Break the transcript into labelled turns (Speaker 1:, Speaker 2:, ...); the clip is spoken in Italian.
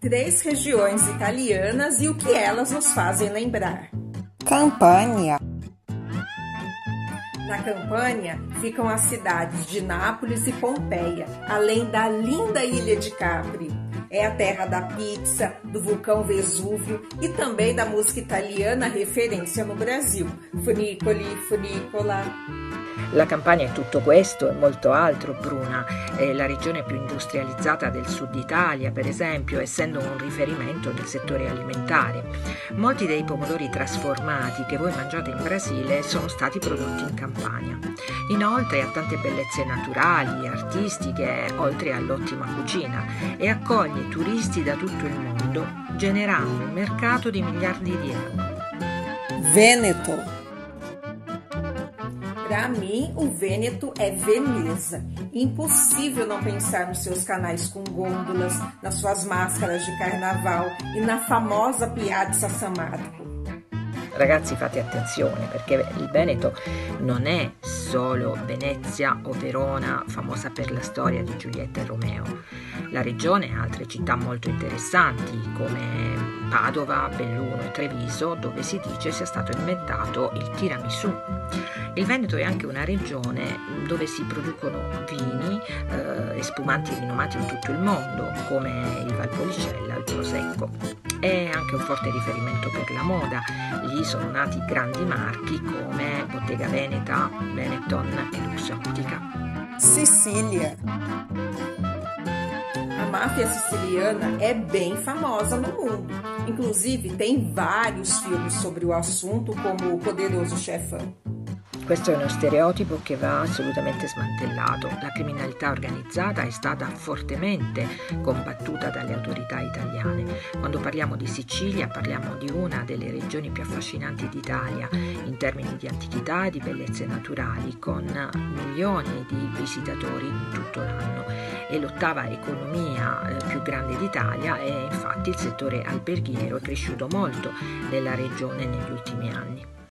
Speaker 1: Três regiões italianas e o que elas nos fazem lembrar.
Speaker 2: Campania.
Speaker 1: Na Campânia ficam as cidades de Nápoles e Pompeia, além da linda ilha de Capri. É a terra da pizza, do vulcão Vesúvio e também da música italiana referência no Brasil, Funicoli, Funicola.
Speaker 3: La Campania è tutto questo e molto altro, Bruna. È la regione più industrializzata del sud Italia, per esempio, essendo un riferimento nel settore alimentare. Molti dei pomodori trasformati che voi mangiate in Brasile sono stati prodotti in Campania. Inoltre ha tante bellezze naturali, artistiche, oltre all'ottima cucina, e accoglie turisti da tutto il mondo, generando un mercato di miliardi di euro.
Speaker 2: Veneto.
Speaker 1: Para mim, o Vêneto é Veneza. Impossível não pensar nos seus canais com gôndolas, nas suas máscaras de carnaval e na famosa Piazza San Marco.
Speaker 3: Ragazzi fate attenzione perché il Veneto non è solo Venezia o Verona, famosa per la storia di Giulietta e Romeo. La regione ha altre città molto interessanti come Padova, Belluno e Treviso, dove si dice sia stato inventato il tiramisù. Il Veneto è anche una regione dove si producono vini eh, e spumanti rinomati in tutto il mondo, come il Valpolicella, il Prosecco. È anche un forte riferimento per la moda, lì sono nati grandi marchi come Bottega Veneta, Benetton e Luxottica.
Speaker 2: Sicília.
Speaker 1: Máfia siciliana é bem famosa no mundo. Inclusive, tem vários filmes sobre o assunto, como O Poderoso Chefão.
Speaker 3: Questo è uno stereotipo che va assolutamente smantellato. La criminalità organizzata è stata fortemente combattuta dalle autorità italiane. Quando parliamo di Sicilia parliamo di una delle regioni più affascinanti d'Italia in termini di antichità e di bellezze naturali, con milioni di visitatori in tutto l'anno. È l'ottava economia eh, più grande d'Italia e infatti il settore alberghiero è cresciuto molto nella regione negli ultimi anni.